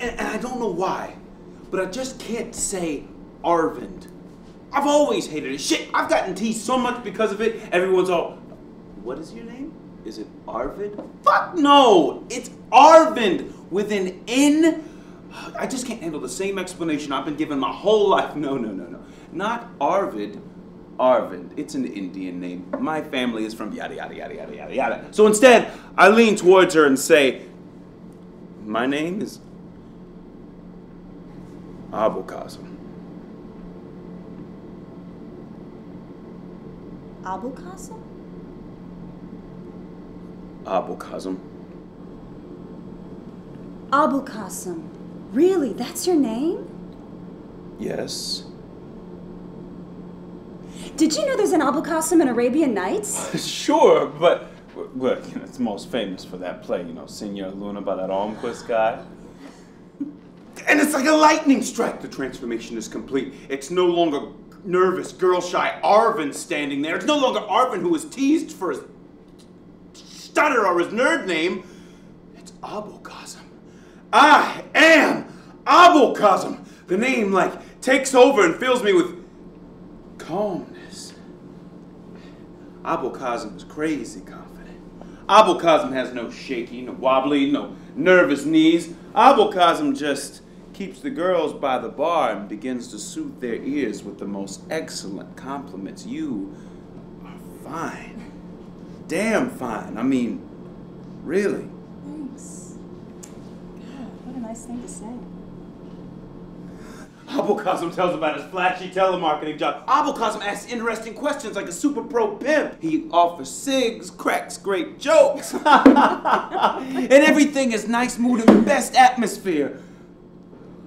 and, and I don't know why, but I just can't say Arvind. I've always hated it. Shit, I've gotten teased so much because of it. Everyone's all, what is your name? Is it Arvid? Fuck no! It's Arvind with an N. I just can't handle the same explanation I've been given my whole life. No, no, no, no. Not Arvid. Arvind. It's an Indian name. My family is from yada, yada, yada, yada, yada, yada. So instead, I lean towards her and say, My name is Abulkasem. Abu Qasim? Abulkasem. Really? That's your name? Yes. Did you know there's an Abulkasem in Arabian Nights? sure, but look, you know, it's most famous for that play, you know, Signora Luna by that Almqvist guy. And it's like a lightning strike. The transformation is complete. It's no longer nervous, girl shy Arvind standing there. It's no longer Arvind who was teased for his stutter or his nerd name. It's Abulkasem. I am Abulkasem. The name, like, takes over and fills me with calmness. Abulkasem is crazy confident. Abulkasem has no shaky, no wobbly, no nervous knees. Abulkasem just keeps the girls by the bar and begins to soothe their ears with the most excellent compliments. You are fine. Damn fine. I mean, really. Thanks. God, what a nice thing to say. Abulkasem tells about his flashy telemarketing job. Abulkasem asks interesting questions like a super pro pimp. He offers cigs, cracks great jokes. and everything is nice mood and best atmosphere.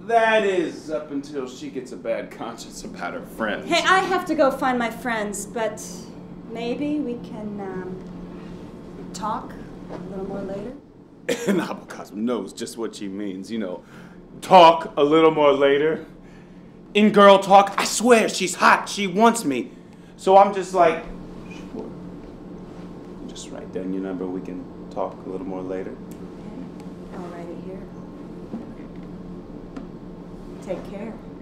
That is up until she gets a bad conscience about her friends. Hey, I have to go find my friends, but maybe we can um, talk a little more later. And Abulkasem knows just what she means, you know. Talk a little more later. In girl talk, I swear she's hot. She wants me. So I'm just like, sure. Just write down your number. We can talk a little more later. Okay, I'll write it here. Take care.